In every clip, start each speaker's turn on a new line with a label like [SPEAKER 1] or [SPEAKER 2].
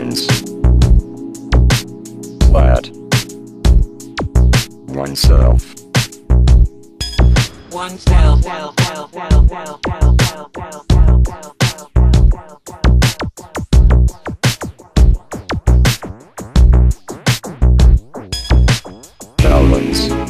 [SPEAKER 1] Once. What? Oneself.
[SPEAKER 2] Oneself.
[SPEAKER 1] Balance.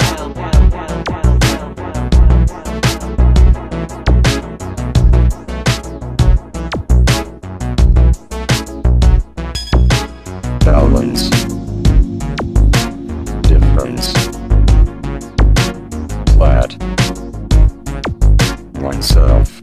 [SPEAKER 1] So.